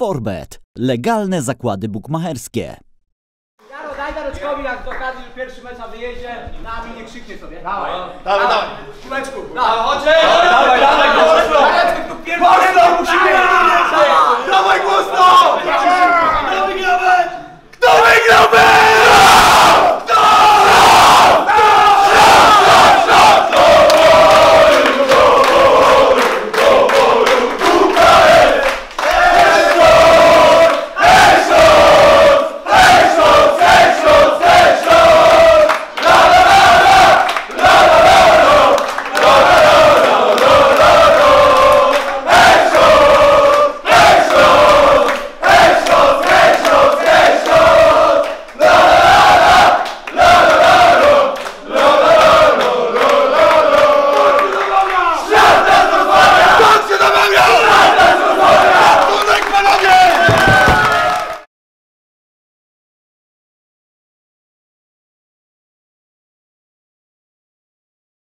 Forbet. Legalne zakłady bukmacherskie. Jaro, daj Dareczkowi jak do okazji, że pierwszy mecz na wyjeździe, na mnie nie krzyknie sobie. Dawaj. Dawaj, dawaj. Kuleczku. Dawaj, chodźcie!